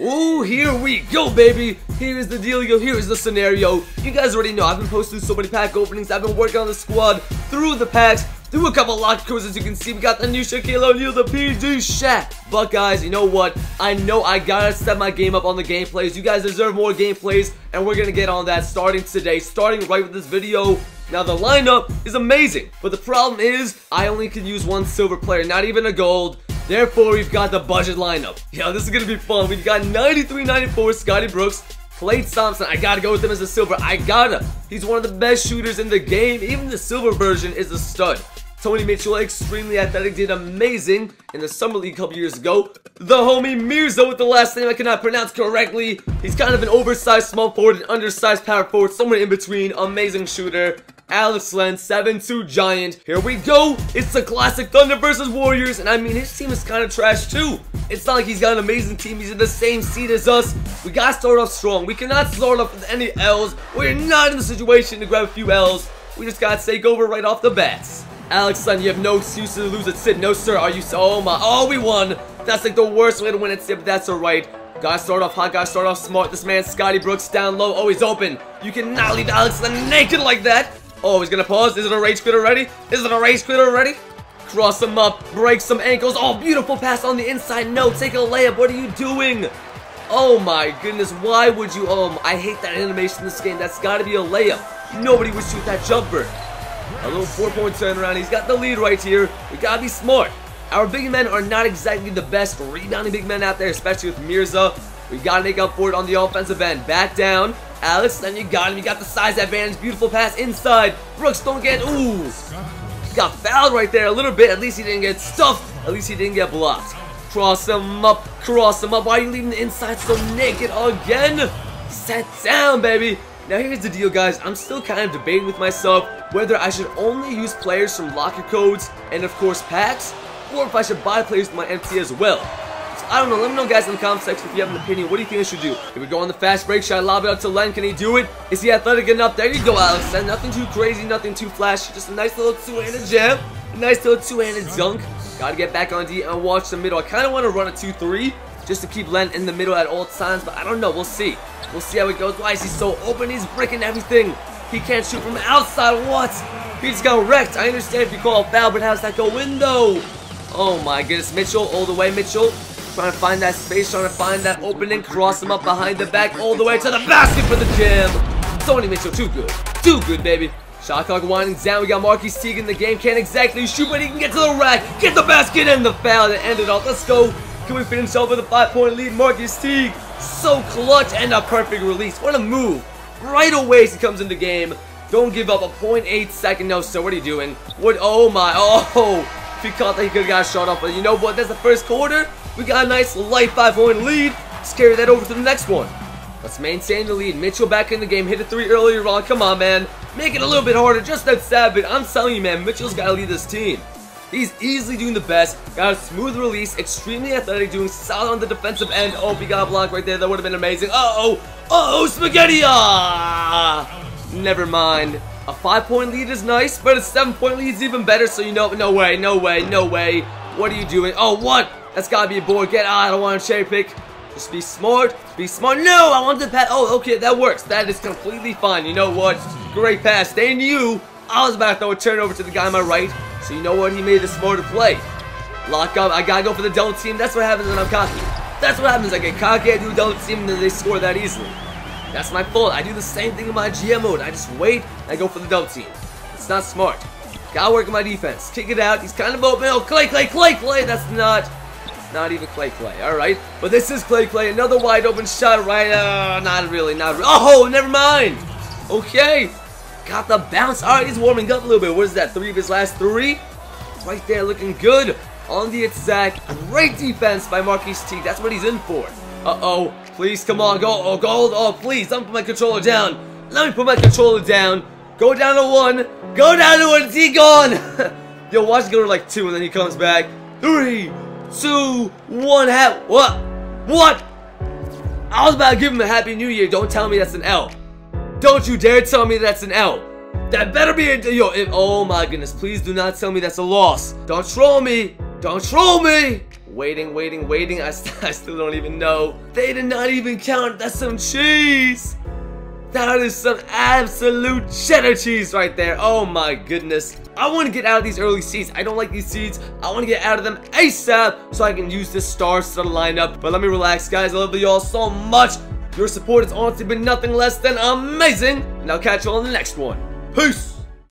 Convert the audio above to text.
Oh, here we go, baby. Here's the dealio. Here's the scenario. You guys already know I've been posting so many pack openings. I've been working on the squad through the packs, through a couple locker codes. As you can see, we got the new Shaquille O'Neal, the PD Shaq. But guys, you know what? I know I gotta step my game up on the gameplays. You guys deserve more gameplays, and we're gonna get on that starting today, starting right with this video. Now the lineup is amazing, but the problem is I only can use one silver player, not even a gold. Therefore, we've got the budget lineup. Yeah, this is gonna be fun. We've got 93-94 Scotty Brooks, Klay Thompson. I gotta go with him as a silver. I gotta. He's one of the best shooters in the game. Even the silver version is a stud. Tony Mitchell, extremely athletic, did amazing in the Summer League a couple years ago. The homie Mirza with the last name I cannot pronounce correctly. He's kind of an oversized small forward and undersized power forward, somewhere in between. Amazing shooter. Alex Len, 7-2 Giant. Here we go. It's the classic Thunder versus Warriors. And I mean, his team is kind of trash too. It's not like he's got an amazing team. He's in the same seat as us. We got to start off strong. We cannot start off with any L's. We're not in the situation to grab a few L's. We just got to take over right off the bats. Alex Len, you have no excuse to lose at Sid. No, sir. Are you so? Oh, my. Oh, we won. That's like the worst way to win at Sid, but that's alright. Gotta start off hot, gotta start off smart. This man, Scotty Brooks, down low. He's open. You cannot leave Alex Len naked like that. Oh, he's gonna pause. Is it a rage quit already? Is it a rage quit already? Cross him up, break some ankles. Oh, beautiful pass on the inside. No, take a layup. What are you doing? Oh my goodness, why would you? Oh, I hate that animation in this game. That's gotta be a layup. Nobody would shoot that jumper. A little four-point turnaround. He's got the lead right here. We gotta be smart. Our big men are not exactly the best rebounding big men out there, especially with Mirza. We gotta make up for it on the offensive end. Back down. Alex, then you got him. You got the size advantage. Beautiful pass inside. Brooks, don't get... Ooh. Got fouled right there a little bit. At least he didn't get stuffed. At least he didn't get blocked. Cross him up. Cross him up. Why are you leaving the inside so naked again? Set down, baby. Now here's the deal, guys. I'm still kind of debating with myself whether I should only use players from locker codes and, of course, packs, or if I should buy players with my MT as well. I don't know. Let me know, guys, in the comment section if you have an opinion. What do you think I should do? If we go on the fast break, should I lob it up to Len? Can he do it? Is he athletic enough? There you go, Alex. Nothing too crazy, nothing too flashy. Just a nice little two-handed jam. A nice little two-handed dunk. Gotta get back on D and watch the middle. I kind of want to run a 2-3 just to keep Len in the middle at all times, but I don't know. We'll see. We'll see how it goes. Why is he so open? He's breaking everything. He can't shoot from outside. What? He just got wrecked. I understand if you call a foul, but how's that go window? Oh my goodness. Mitchell, all the way, Mitchell. Trying to find that space, trying to find that opening, cross him up behind the back, all the way to the basket for the jam. Tony Mitchell, too good. Too good, baby. Shot clock winding down. We got Marquis Teague in the game. Can't exactly shoot, but he can get to the rack, get the basket, and the foul to end it off. Let's go. Can we finish off with a five-point lead? Marquis Teague, so clutch and a perfect release. What a move. Right away he comes into the game. Don't give up a 0.8 second. No, sir. What are you doing? What? Oh, my. Oh. He caught that, he could have got shot off. But you know what? That's the first quarter. We got a nice light five-point lead. Let's carry that over to the next one. Let's maintain the lead. Mitchell back in the game. Hit a three earlier on. Come on, man. Make it a little bit harder. Just that sad bit. I'm telling you, man. Mitchell's got to lead this team. He's easily doing the best. Got a smooth release. Extremely athletic. Doing solid on the defensive end. Oh, he got a block right there. That would have been amazing. Uh-oh. Uh-oh, spaghetti. Ah. Never mind. A five-point lead is nice, but a seven-point lead is even better. So you know, no way, no way, no way. What are you doing? Oh, what? That's gotta be a board. Get out. I don't want to cherry pick. Just be smart. Be smart. No, I want the pass. Oh, okay, that works. That is completely fine. You know what? Great pass. They knew I was about to throw a turnover to the guy on my right. So you know what? He made a smarter play. Lock up. I gotta go for the double team. That's what happens when I'm cocky. That's what happens. I get cocky. I do double team, and then they score that easily. That's my fault. I do the same thing in my GM mode. I just wait. And I go for the double team. It's not smart. Gotta work on my defense. Kick it out. He's kind of open. Oh, Klay, Klay, Klay, Klay. That's not... Not even Clay, Clay. alright? But this is Clay, Clay. another wide open shot, right? Uh, not really, not really. Oh, never mind! Okay, got the bounce. Alright, he's warming up a little bit. What is that, three of his last three? Right there, looking good. On the attack, great defense by Marquis Teague. That's what he's in for. Uh-oh, please, come on, go, oh, gold. Oh, please, don't put my controller down. Let me put my controller down. Go down to one. Go down to one. He gone. Yo, watch go to like two, and then he comes back. Three, two, one, half. What? What? I was about to give him a Happy New Year. Don't tell me that's an L. Don't you dare tell me that's an L. That better be a yo. Oh my goodness! Please do not tell me that's a loss. Don't troll me. Don't troll me. Waiting, waiting, waiting. I, st I still don't even know. They did not even count. That's some cheese. That is some absolute cheddar cheese right there. Oh my goodness. I want to get out of these early seeds. I don't like these seeds. I want to get out of them ASAP so I can use this star-studded lineup. But let me relax, guys. I love you all so much. Your support has honestly been nothing less than amazing. And I'll catch you on the next one. Peace.